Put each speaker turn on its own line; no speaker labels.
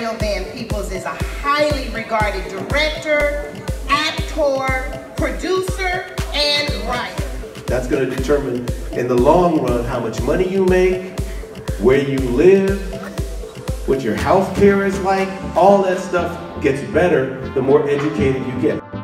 Mario Van Peebles is a highly regarded director, actor, producer, and writer.
That's going to determine in the long run how much money you make, where you live, what your health care is like. All that stuff gets better the more educated you get.